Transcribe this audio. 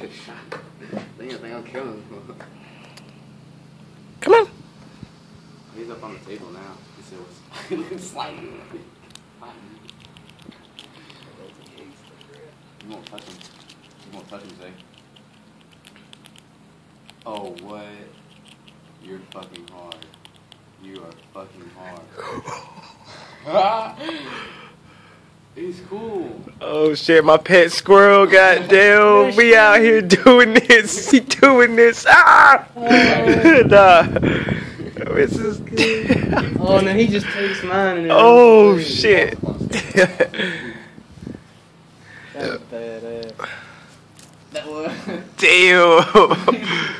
took a shot. They didn't think I'll kill him. Come on. He's up on the table now. He said, what's sliding? You won't touch him. You won't touch him, Zay. Oh, what? You're fucking hard. You are fucking hard. He's cool. Oh shit, my pet squirrel, goddamn. We out here doing this. He doing this. Ah! nah. This is. Oh no, he just takes mine and then oh shit. That's badass. That was. Damn.